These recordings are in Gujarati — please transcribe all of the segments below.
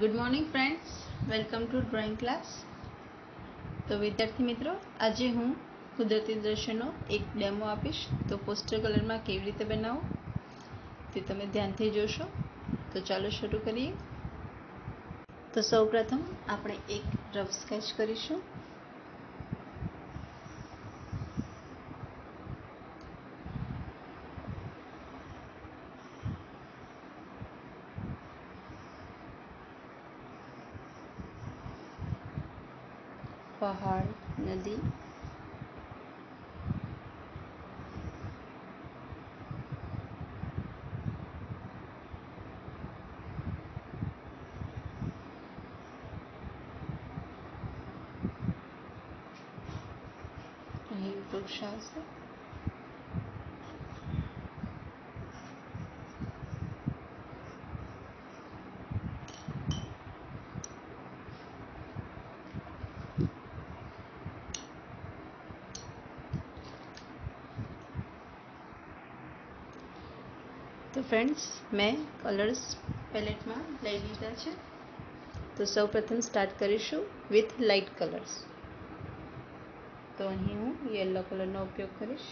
Good morning friends welcome to drawing class તો વિદ્યાર્થી મિત્રો, આજે હું કુદરતી દ્રશ્યનો એક ડેમો આપીશ. તો પોસ્ટર કલરમાં કેવી રીતે બનાવો તે તમે ધ્યાનથી જોશો. તો ચાલો શરૂ કરીએ. તો સૌપ્રથમ આપણે એક રફ સ્કેચ કરીશું પહાડ નદી અહીં વૃક્ષ આવશે તો ફ્રેન્ડ્સ મેં કલર્સ પેલેટમાં લઈ લીધા છે તો સૌ પ્રથમ સ્ટાર્ટ કરીશું વિથ લાઇટ કલર્સ તો અહીં હું યલો કલરનો ઉપયોગ કરીશ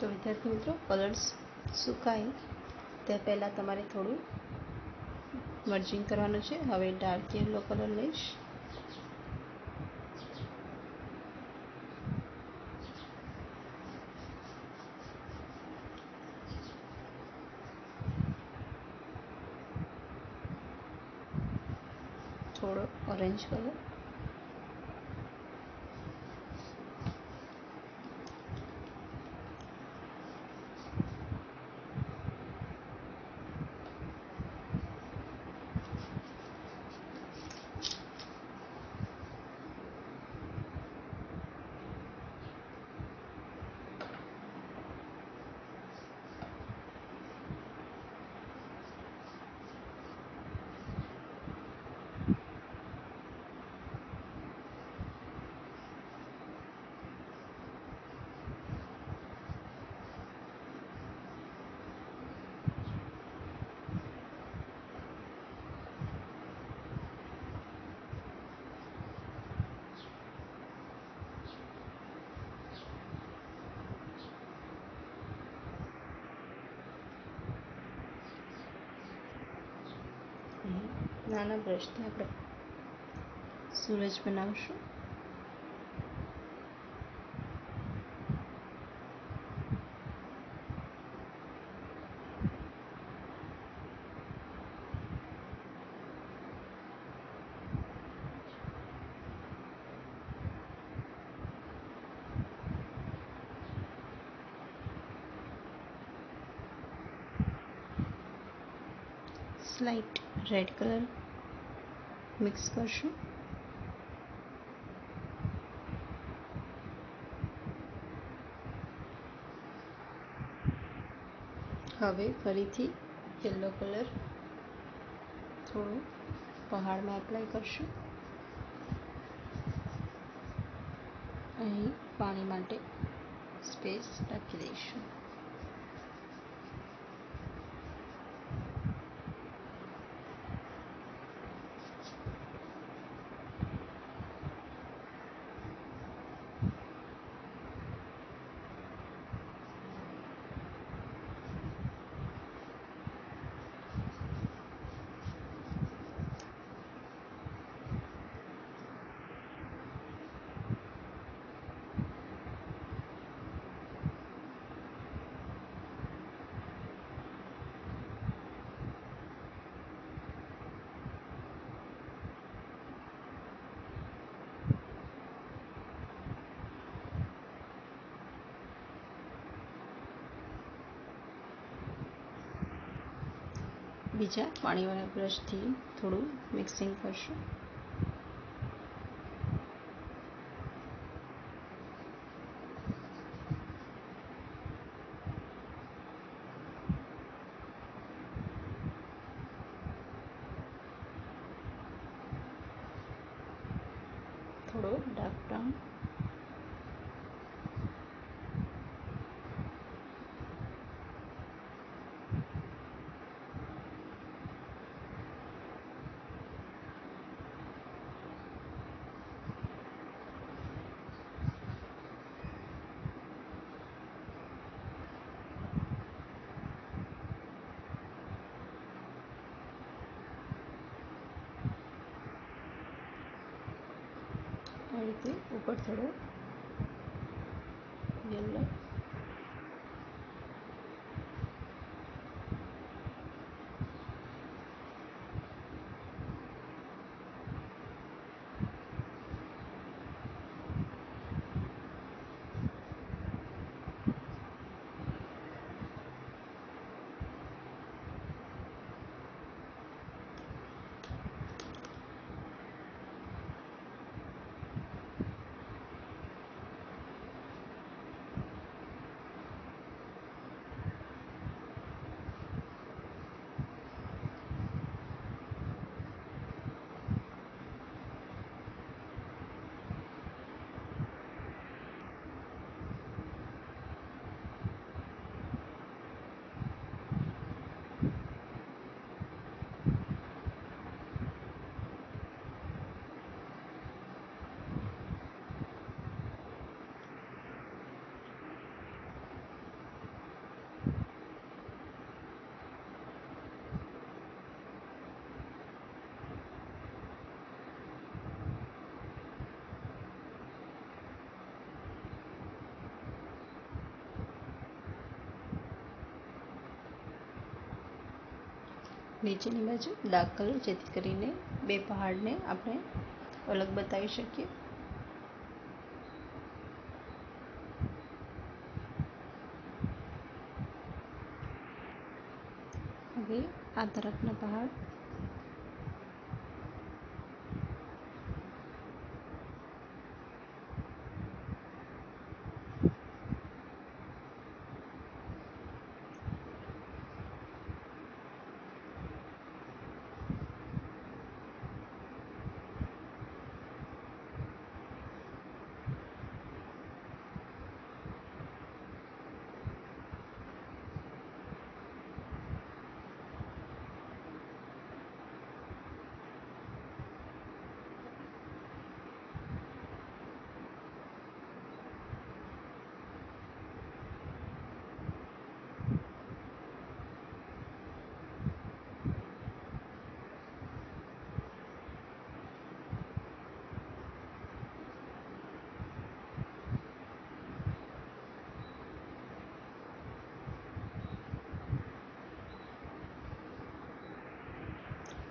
તો વિદ્યાર્થી મિત્રો કલર્સ સુકાય તે પહેલાં તમારે થોડું મર્જિંગ કરવાનું છે. હવે ડાર્ક યલો કલર લઈશ. થોડો ઓરેન્જ કલર નાના બ્રશથી આપણે સૂરજ બનાવશું. સ્લાઇટ રેડ કલર મિક્સ કરશું. હવે ફરીથી યલો કલર થોડું પહાડમાં એપ્લાય કરશું. અહીં પાણી માટે સ્પેસ રાખી દઈશું. બીજા પાણીવાળા બ્રશથી થોડું મિક્સિંગ કરશું થોડો ડાર્ક બ્રાઉન આ રીતે ઉપર નીચેની બાજુ ડાર્ક કલર, જેથી કરીને બે પહાડને આપણે અલગ બતાવી શકીએ. હવે આ તરફના પહાડ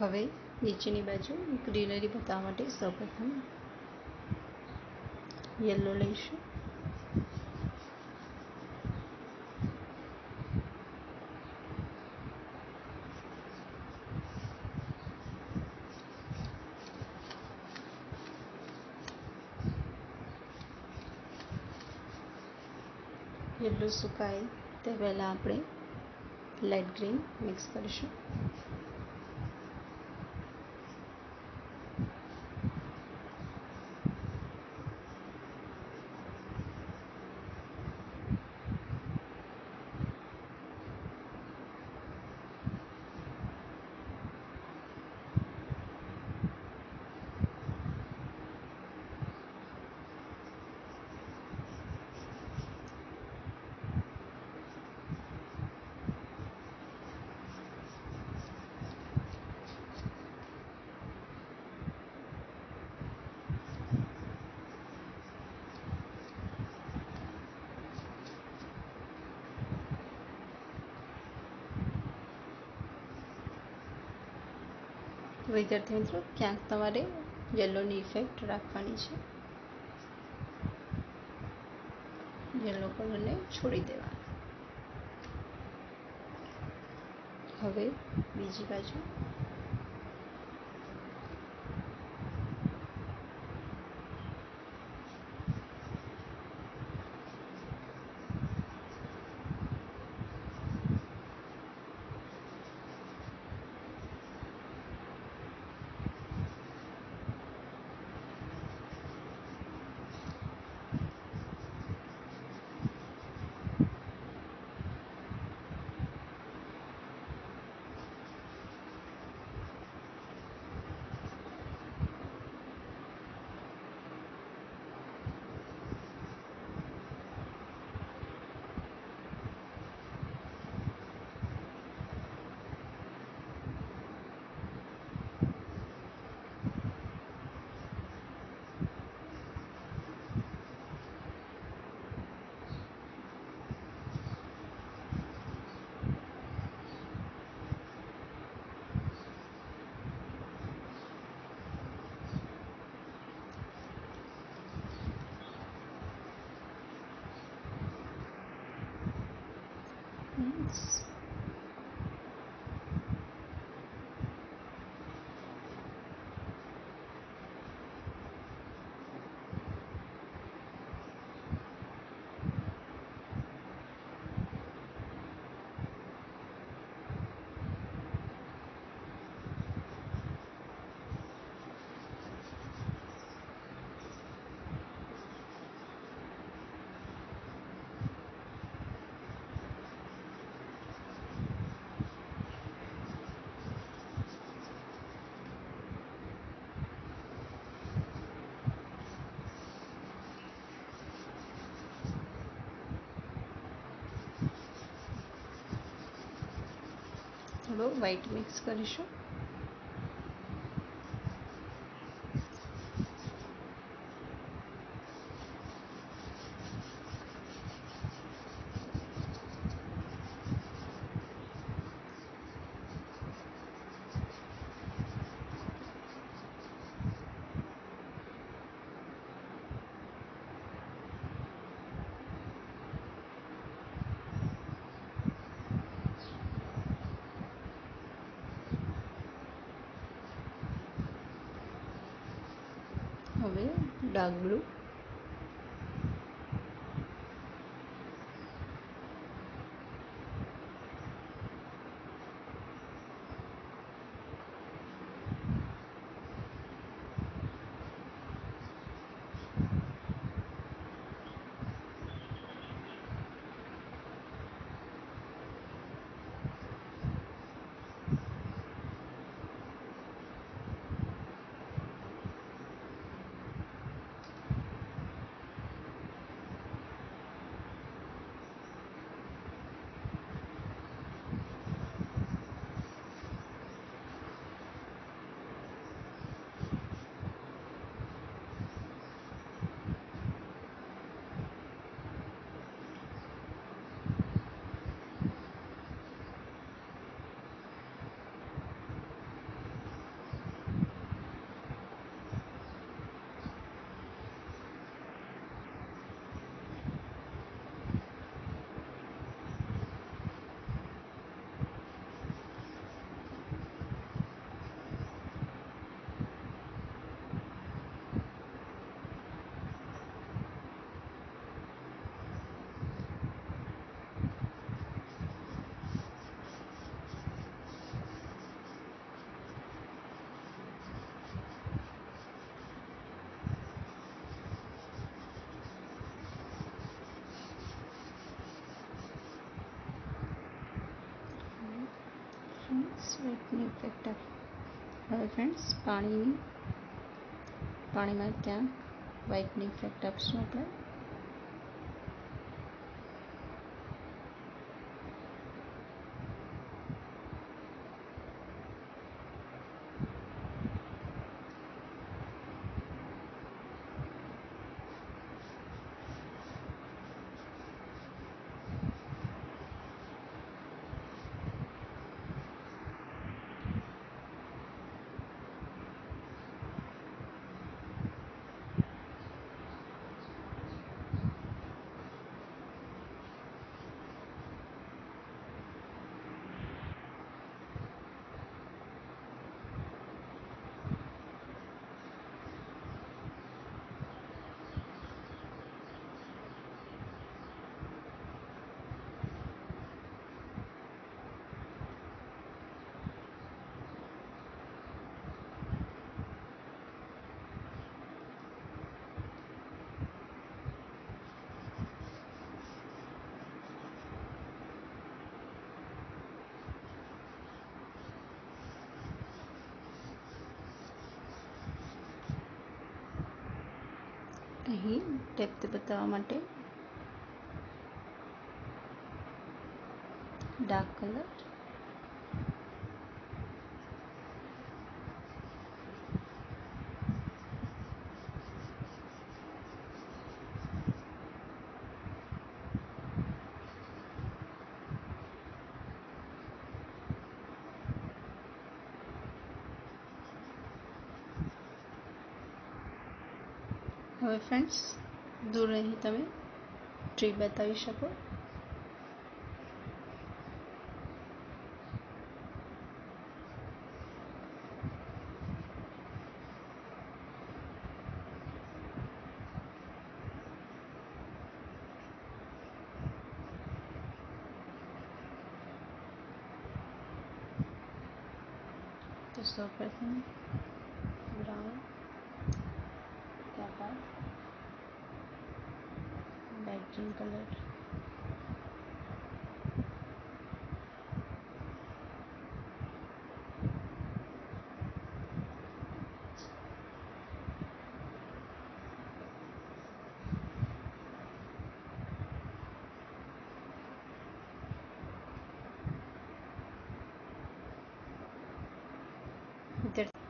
હવે નીચેની બાજુ ગ્રીનરી બતાવવા માટે સૌપ્રથમ યલો લઈશું. યલો સુકાય તે પહેલાં આપણે લાઇટ ગ્રીન મિક્સ કરીશું. વિદ્યાર્થી મિત્રો, ક્યાંક તમારે યલોની ઇફેક્ટ રાખવાની છે. યલો કલરને છોડી દેવાનો. હવે બીજી બાજુ થોડો વ્હાઈટ મિક્સ કરીશું. હવે સ્વેટની ઇફેક્ટ હવે ફ્રેન્ડ્સ પાણીની પાણીમાં ત્યાં વ્હાઈટની ફેક્ટ આપીશું આપણે અહીં ડેપ્થ બતાવવા માટે. ડાર્ક કલર હવે ફ્રેન્ડ્સ દૂર અહીં તમે ટ્રી બતાવી શકો તો સૌપ્રથમ બ્રાઉન ત્યારબાદ લાઇટ ગ્રીન કલર વિદ્યાર્થી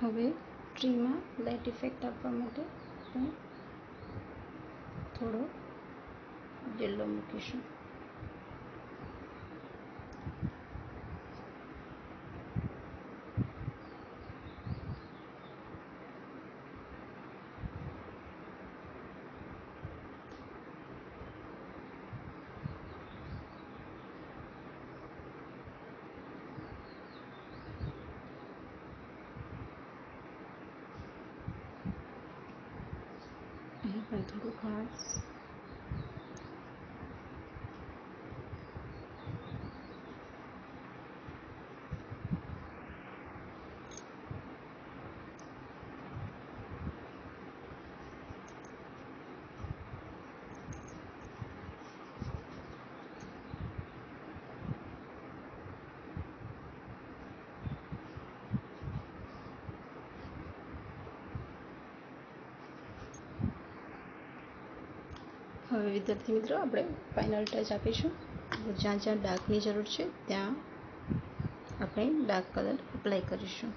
હવે ટ્રીમાં લાઇટ ઇફેક્ટ આપવા માટે આપણે થોડો યલો મૂકીશું. અહીં પણ થોડું હવે, વિદ્યાર્થી મિત્રો, આપણે ફાઇનલ ટચ આપીશું. જ્યાં જ્યાં ડાર્કની જરૂર છે, ત્યાં આપણે ડાર્ક કલર અપ્લાય કરીશું.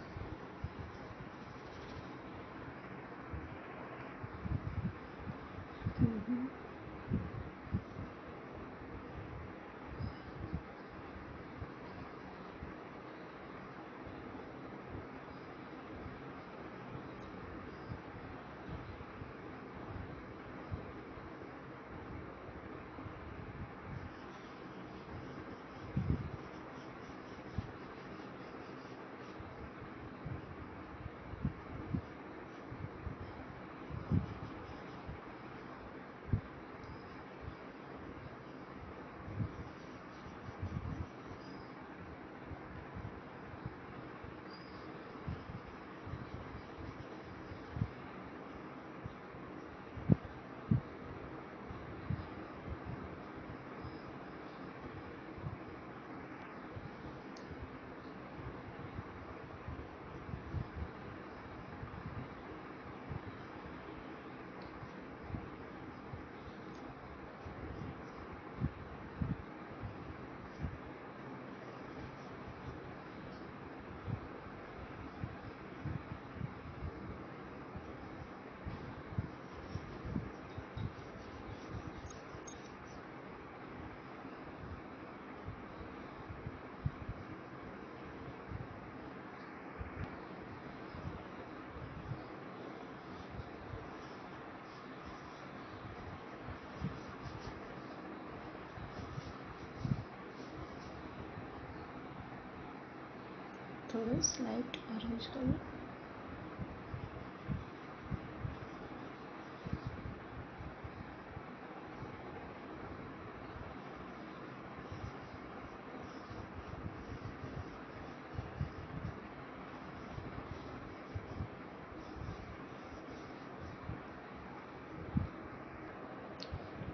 થોડો સ્લાઇટ અરેન્જ કરું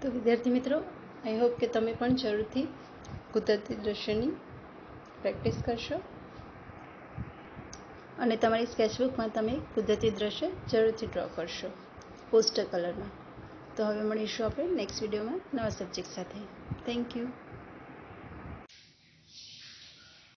તો વિદ્યાર્થી મિત્રો આઈ હોપ કે તમે પણ જરૂરથી કુદરતી દ્રશ્યની પ્રેક્ટિસ કરશો. અને તમારી સ્કેચબુકમાં તમે કુદરતી દ્રશ્ય જરૂરથી ડ્રો કરશો, પોસ્ટર કલરમાં. તો હવે મળીશું આપણે નેક્સ્ટ વિડીયોમાં નવા સબ્જેક્ટ સાથે. Thank you